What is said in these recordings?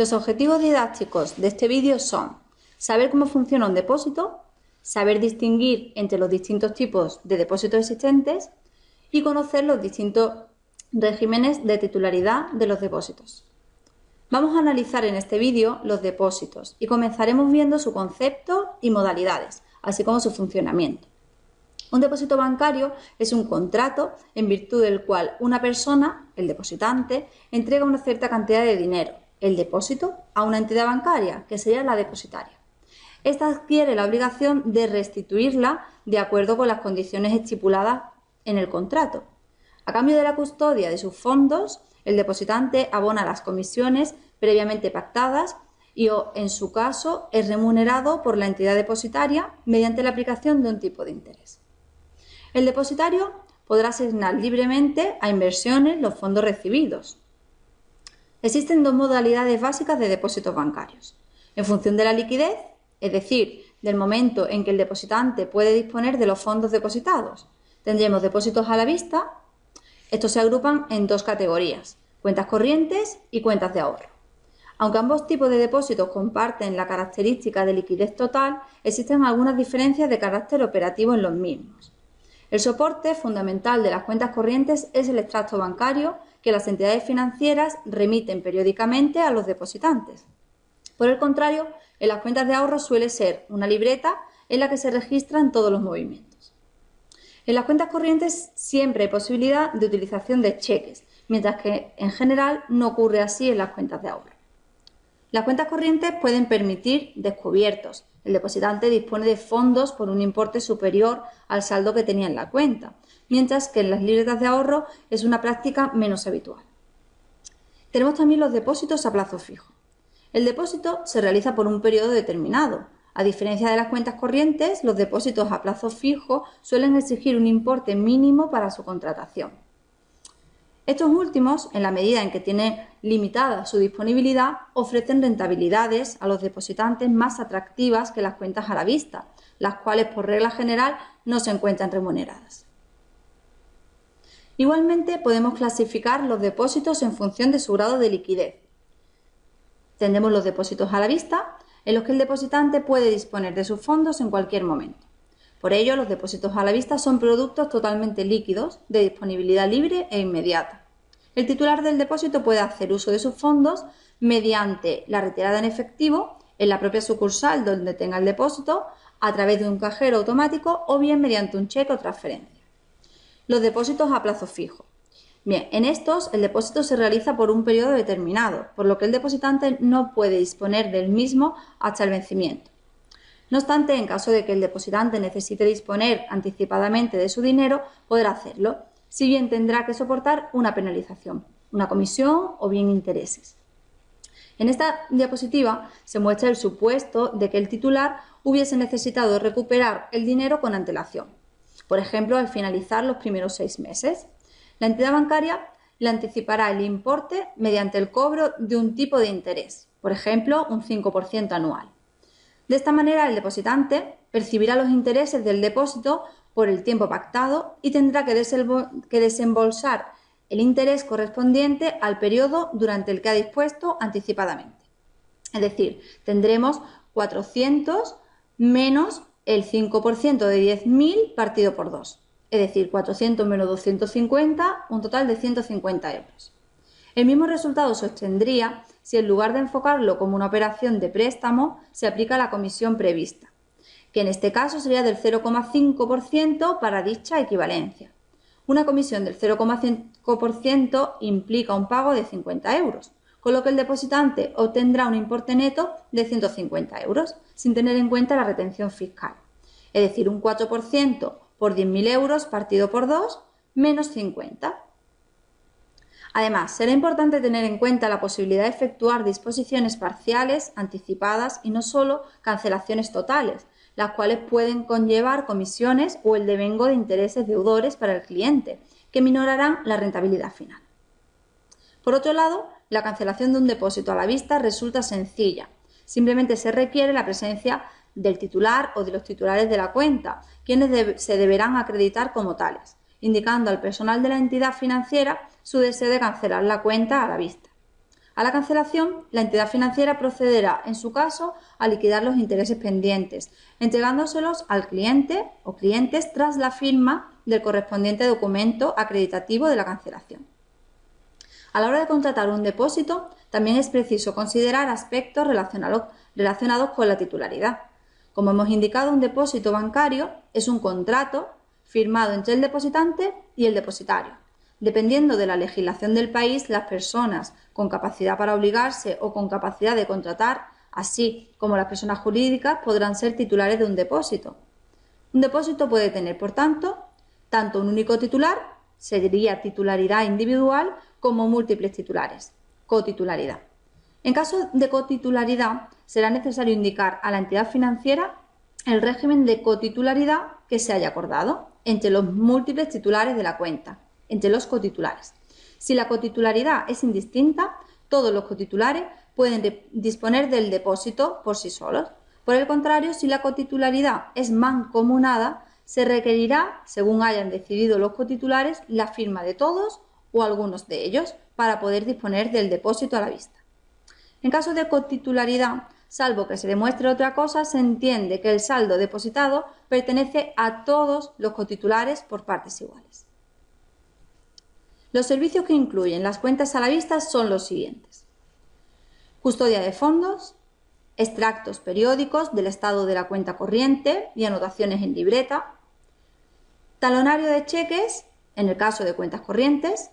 Los objetivos didácticos de este vídeo son saber cómo funciona un depósito, saber distinguir entre los distintos tipos de depósitos existentes y conocer los distintos regímenes de titularidad de los depósitos. Vamos a analizar en este vídeo los depósitos y comenzaremos viendo su concepto y modalidades, así como su funcionamiento. Un depósito bancario es un contrato en virtud del cual una persona, el depositante, entrega una cierta cantidad de dinero, el depósito a una entidad bancaria, que sería la depositaria. Esta adquiere la obligación de restituirla de acuerdo con las condiciones estipuladas en el contrato. A cambio de la custodia de sus fondos, el depositante abona las comisiones previamente pactadas y o, en su caso, es remunerado por la entidad depositaria mediante la aplicación de un tipo de interés. El depositario podrá asignar libremente a inversiones los fondos recibidos, Existen dos modalidades básicas de depósitos bancarios. En función de la liquidez, es decir, del momento en que el depositante puede disponer de los fondos depositados, tendremos depósitos a la vista. Estos se agrupan en dos categorías, cuentas corrientes y cuentas de ahorro. Aunque ambos tipos de depósitos comparten la característica de liquidez total, existen algunas diferencias de carácter operativo en los mismos. El soporte fundamental de las cuentas corrientes es el extracto bancario que las entidades financieras remiten periódicamente a los depositantes. Por el contrario, en las cuentas de ahorro suele ser una libreta en la que se registran todos los movimientos. En las cuentas corrientes siempre hay posibilidad de utilización de cheques, mientras que en general no ocurre así en las cuentas de ahorro. Las cuentas corrientes pueden permitir descubiertos. El depositante dispone de fondos por un importe superior al saldo que tenía en la cuenta, mientras que en las libretas de ahorro es una práctica menos habitual. Tenemos también los depósitos a plazo fijo. El depósito se realiza por un periodo determinado. A diferencia de las cuentas corrientes, los depósitos a plazo fijo suelen exigir un importe mínimo para su contratación. Estos últimos, en la medida en que tienen limitada su disponibilidad, ofrecen rentabilidades a los depositantes más atractivas que las cuentas a la vista, las cuales por regla general no se encuentran remuneradas. Igualmente podemos clasificar los depósitos en función de su grado de liquidez. Tendremos los depósitos a la vista, en los que el depositante puede disponer de sus fondos en cualquier momento. Por ello, los depósitos a la vista son productos totalmente líquidos, de disponibilidad libre e inmediata. El titular del depósito puede hacer uso de sus fondos mediante la retirada en efectivo en la propia sucursal donde tenga el depósito, a través de un cajero automático o bien mediante un cheque o transferencia. Los depósitos a plazo fijo. Bien, en estos el depósito se realiza por un periodo determinado, por lo que el depositante no puede disponer del mismo hasta el vencimiento. No obstante, en caso de que el depositante necesite disponer anticipadamente de su dinero, podrá hacerlo, si bien tendrá que soportar una penalización, una comisión o bien intereses. En esta diapositiva se muestra el supuesto de que el titular hubiese necesitado recuperar el dinero con antelación por ejemplo, al finalizar los primeros seis meses. La entidad bancaria le anticipará el importe mediante el cobro de un tipo de interés, por ejemplo, un 5% anual. De esta manera, el depositante percibirá los intereses del depósito por el tiempo pactado y tendrá que, desembolsar el interés correspondiente al periodo durante el que ha dispuesto anticipadamente. Es decir, tendremos 400 menos el 5% de 10.000 partido por 2, es decir, 400 menos 250, un total de 150 euros. El mismo resultado se obtendría si en lugar de enfocarlo como una operación de préstamo se aplica la comisión prevista, que en este caso sería del 0,5% para dicha equivalencia. Una comisión del 0,5% implica un pago de 50 euros, con lo que el depositante obtendrá un importe neto de 150 euros, sin tener en cuenta la retención fiscal. Es decir, un 4% por 10.000 euros partido por 2 menos 50. Además, será importante tener en cuenta la posibilidad de efectuar disposiciones parciales, anticipadas y no solo cancelaciones totales, las cuales pueden conllevar comisiones o el devengo de intereses deudores para el cliente, que minorarán la rentabilidad final. Por otro lado, la cancelación de un depósito a la vista resulta sencilla. Simplemente se requiere la presencia del titular o de los titulares de la cuenta, quienes se deberán acreditar como tales, indicando al personal de la entidad financiera su deseo de cancelar la cuenta a la vista. a la cancelación, la entidad financiera procederá, en su caso, a liquidar los intereses pendientes, entregándoselos al cliente o clientes tras la firma del correspondiente documento acreditativo de la cancelación. A la hora de contratar un depósito, también es preciso considerar aspectos relacionados, con la titularidad. Como hemos indicado, un depósito bancario es un contrato firmado entre el depositante y el depositario. Dependiendo de la legislación del país, las personas con capacidad para obligarse o con capacidad de contratar, así como las personas jurídicas, podrán ser titulares de un depósito. Un depósito puede tener, por tanto, tanto un único titular, sería titularidad individual, como múltiples titulares, cotitularidad. En caso de cotitularidad, será necesario indicar a la entidad financiera el régimen de cotitularidad que se haya acordado entre los múltiples titulares de la cuenta, entre los cotitulares. Si la cotitularidad es indistinta, todos los cotitulares pueden disponer del depósito por sí solos. Por el contrario, si la cotitularidad es mancomunada, se requerirá, según hayan decidido los cotitulares, la firma de todos o algunos de ellos para poder disponer del depósito a la vista. En caso de cotitularidad, salvo que se demuestre otra cosa, se entiende que el saldo depositado pertenece a todos los cotitulares por partes iguales. Los servicios que incluyen las cuentas a la vista son los siguientes. Custodia de fondos, extractos periódicos del estado de la cuenta corriente y anotaciones en libreta, talonario de cheques en el caso de cuentas corrientes,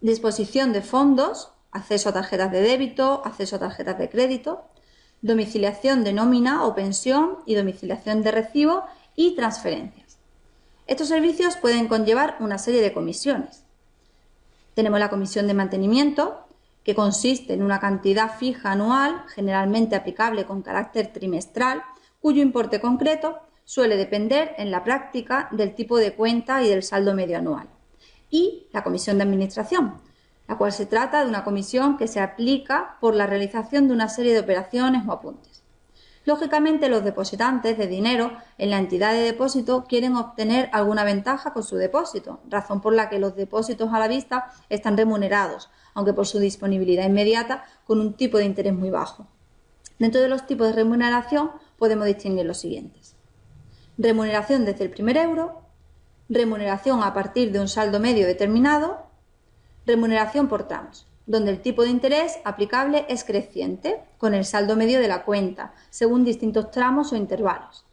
disposición de fondos, acceso a tarjetas de débito, acceso a tarjetas de crédito, domiciliación de nómina o pensión y domiciliación de recibo y transferencias. Estos servicios pueden conllevar una serie de comisiones. Tenemos la comisión de mantenimiento, que consiste en una cantidad fija anual, generalmente aplicable con carácter trimestral, cuyo importe concreto suele depender en la práctica del tipo de cuenta y del saldo medio anual. Y la comisión de administración, la cual se trata de una comisión que se aplica por la realización de una serie de operaciones o apuntes. Lógicamente, los depositantes de dinero en la entidad de depósito quieren obtener alguna ventaja con su depósito, razón por la que los depósitos a la vista están remunerados, aunque por su disponibilidad inmediata con un tipo de interés muy bajo. Dentro de los tipos de remuneración podemos distinguir los siguientes. Remuneración desde el primer euro, remuneración a partir de un saldo medio determinado, remuneración por tramos, donde el tipo de interés aplicable es creciente con el saldo medio de la cuenta, según distintos tramos o intervalos.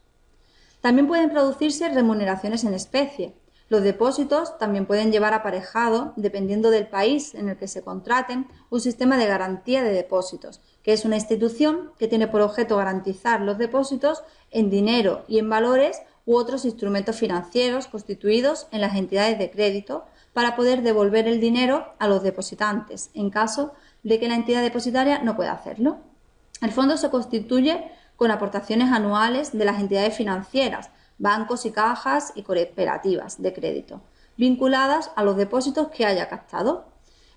También pueden producirse remuneraciones en especie. Los depósitos también pueden llevar aparejado, dependiendo del país en el que se contraten, un sistema de garantía de depósitos, que es una institución que tiene por objeto garantizar los depósitos en dinero y en valores u otros instrumentos financieros constituidos en las entidades de crédito para poder devolver el dinero a los depositantes en caso de que la entidad depositaria no pueda hacerlo. El fondo se constituye con aportaciones anuales de las entidades financieras, bancos y cajas y cooperativas de crédito, vinculadas a los depósitos que haya captado.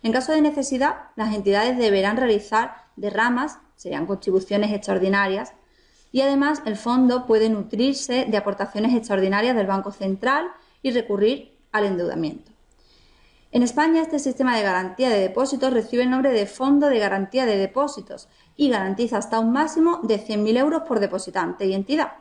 En caso de necesidad, las entidades deberán realizar derramas, serían contribuciones extraordinarias, y además el fondo puede nutrirse de aportaciones extraordinarias del Banco Central y recurrir al endeudamiento. En España, este sistema de garantía de depósitos recibe el nombre de Fondo de Garantía de Depósitos y garantiza hasta un máximo de 100.000 euros por depositante y entidad.